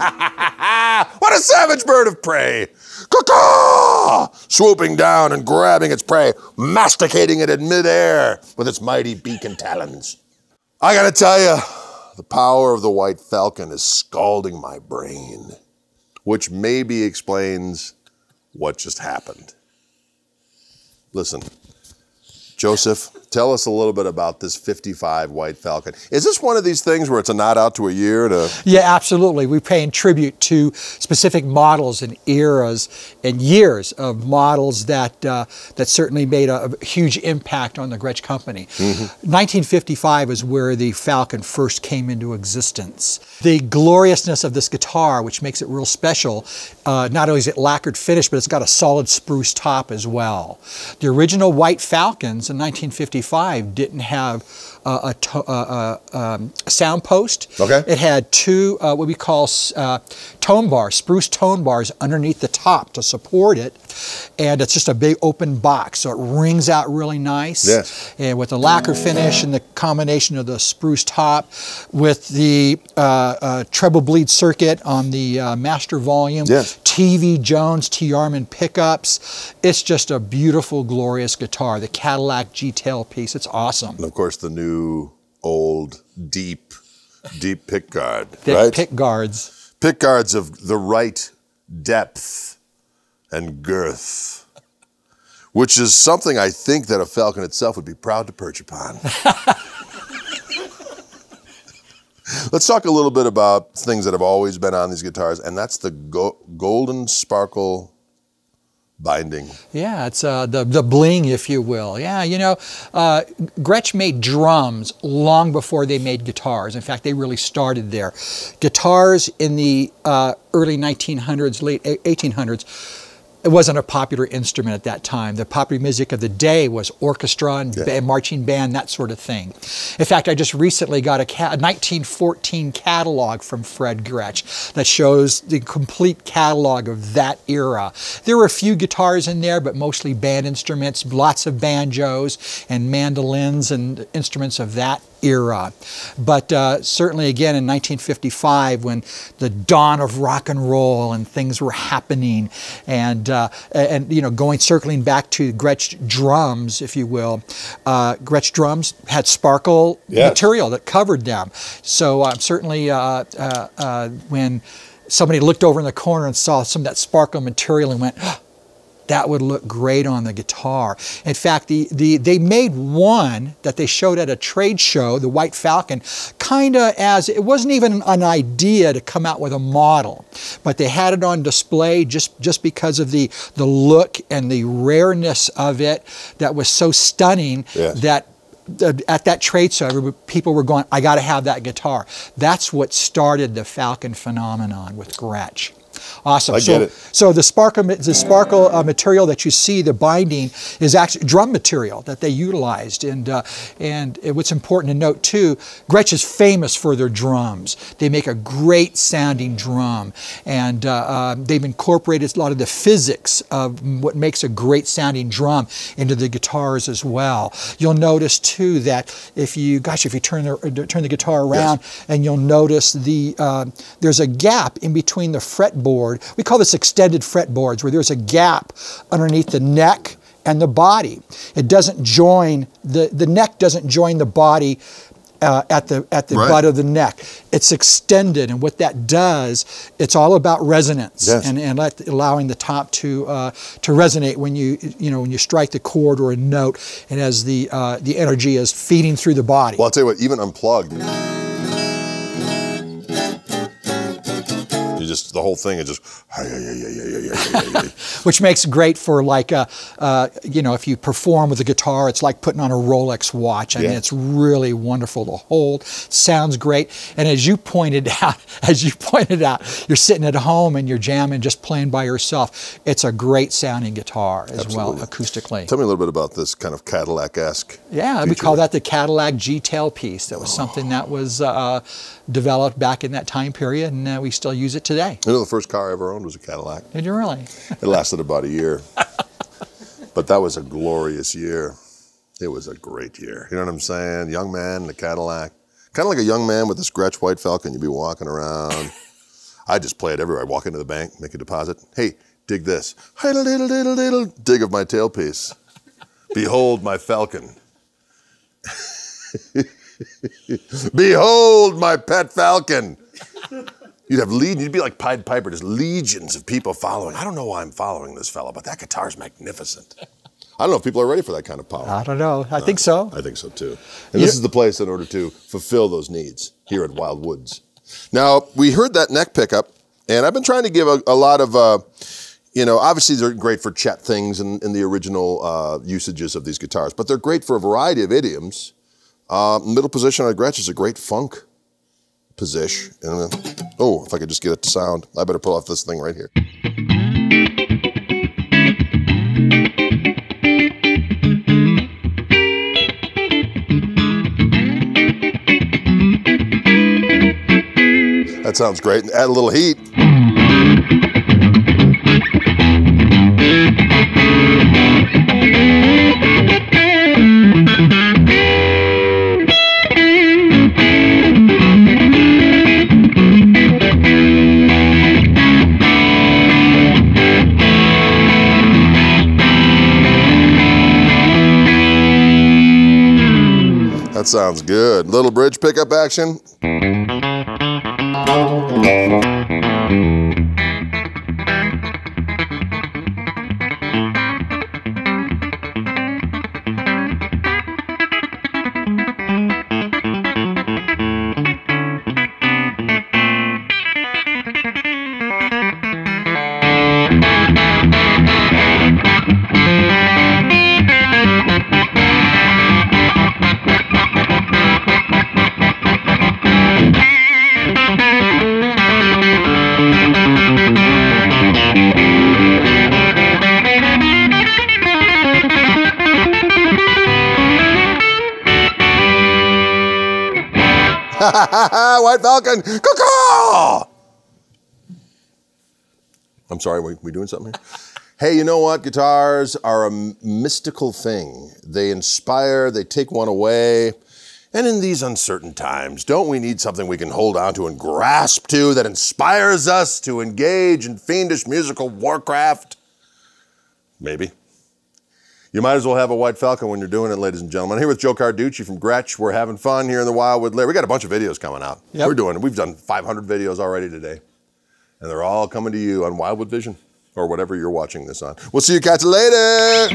what a savage bird of prey! Caw-caw! Swooping down and grabbing its prey, masticating it in midair with its mighty beak and talons. I gotta tell you, the power of the white falcon is scalding my brain, which maybe explains what just happened. Listen, Joseph, tell us a little bit about this 55 White Falcon. Is this one of these things where it's a nod out to a year? To... Yeah, absolutely. We're paying tribute to specific models and eras and years of models that uh, that certainly made a, a, huge impact on the Gretsch company. Mm -hmm. 1955 is where the Falcon first came into existence. The gloriousness of this guitar, which makes it real special, uh, not only is it lacquered finish, but it's got a solid spruce top as well. The original White Falcons in 1955 didn't have uh, a, a, um, a, sound post. Okay. It had two uh, what we call uh, tone bars, spruce tone bars underneath the top to support it, and it's just a big open box, so it rings out really nice. Yes. And with the lacquer finish and the combination of the spruce top with the uh, uh, treble bleed circuit on the uh, master volume, yes. TV Jones T-Armond pickups, it's just a beautiful, glorious guitar. The Cadillac G-tail piece, it's awesome. And of course, the new old, deep, deep pick guard, Thick right? pick guards. Pick guards of the right depth and girth, which is something I think that a Falcon itself would be proud to perch upon. Let's talk a little bit about things that have always been on these guitars, and that's the go golden sparkle binding. Yeah, it's uh, the, the bling, if you will. Yeah, you know, uh, Gretsch made drums long before they made guitars. In fact, they really started there. Guitars in the uh, early 1900s, late 1800s, it wasn't a popular instrument at that time. The popular music of the day was orchestra and yeah. marching band, that sort of thing. In fact, I just recently got a, a 1914 catalog from Fred Gretsch that shows the complete catalog of that era. There were a few guitars in there, but mostly band instruments, lots of banjos and mandolins and instruments of that era. But uh, certainly again in 1955 when the dawn of rock and roll and things were happening and, uh, and you know, going, circling back to Gretsch drums, if you will, uh, Gretsch drums had sparkle yes. material that covered them. So um, certainly uh, uh, uh, when somebody looked over in the corner and saw some of that sparkle material and went, that would look great on the guitar. In fact, the, the, they made one that they showed at a trade show, the White Falcon, kind of as, it wasn't even an idea to come out with a model, but they had it on display just, just because of the, the look and the rareness of it that was so stunning yes. that at that trade show, people were going, I got to have that guitar. That's what started the Falcon phenomenon with Gretsch. Awesome. I so, get it. So the sparkle, the sparkle uh, material that you see, the binding, is actually drum material that they utilized. And uh, and what's important to note too, Gretsch is famous for their drums. They make a great sounding drum, and uh, uh, they've incorporated a lot of the physics of what makes a great sounding drum into the guitars as well. You'll notice too that if you, gosh, if you turn the turn the guitar around, yes. and you'll notice the uh, there's a gap in between the fretboard fretboard. We call this extended fretboards, where there's a gap underneath the neck and the body. It doesn't join, the, the neck doesn't join the body uh, at the at the right. butt of the neck. It's extended, and what that does, it's all about resonance yes. and, and let, allowing the top to uh, to resonate when you you know when you strike the chord or a note, and as the uh, the energy is feeding through the body. Well, I'll tell you what, even unplugged. Just the whole thing is just which makes great for like a, uh, you know if you perform with a guitar it's like putting on a Rolex watch I yeah. mean it's really wonderful to hold sounds great and as you pointed out as you pointed out you're sitting at home and you're jamming just playing by yourself it's a great sounding guitar as Absolutely. well acoustically tell me a little bit about this kind of Cadillac-esque yeah feature. we call that the Cadillac G-tail piece that was oh. something that was uh, developed back in that time period and uh, we still use it today you know the first car I ever owned was a Cadillac. Did you really? it lasted about a year. but that was a glorious year. It was a great year. You know what I'm saying? Young man in a Cadillac. Kind of like a young man with this Gretsch White Falcon. You'd be walking around. I just play it everywhere. I walk into the bank, make a deposit. Hey, dig this. Diddle, diddle, diddle, diddle. Dig of my tailpiece. Behold my falcon. Behold my pet falcon. You'd have legions, you'd be like Pied Piper, just legions of people following. I don't know why I'm following this fella, but that guitar's magnificent. I don't know if people are ready for that kind of power. I don't know. I think so. I think so too. And this is the place in order to fulfill those needs here at Wildwood's. Now, we heard that neck pickup, and I've been trying to give a, a lot of, uh, you know, obviously they're great for chat things and, and the original uh, usages of these guitars, but they're great for a variety of idioms. Uh, middle position on a Gretsch is a great funk position. And, uh, oh, if I could just get it to sound, I better pull off this thing right here. That sounds great. Add a little heat. Sounds good. Little bridge pickup action. White Falcon. I'm sorry, we, we doing something here? Hey, you know what? Guitars are a mystical thing. They inspire, they take one away. And in these uncertain times, don't we need something we can hold on to and grasp to that inspires us to engage in fiendish musical warcraft? Maybe. You might as well have a White Falcon when you're doing it, ladies and gentlemen. I'm here with Joe Carducci from Gretsch. We're having fun here in the Wildwood Lair. We got a bunch of videos coming out. Yep. We're doing it. We've done 500 videos already today. And they're all coming to you on Wildwood Vision or whatever you're watching this on. We'll see you cats later.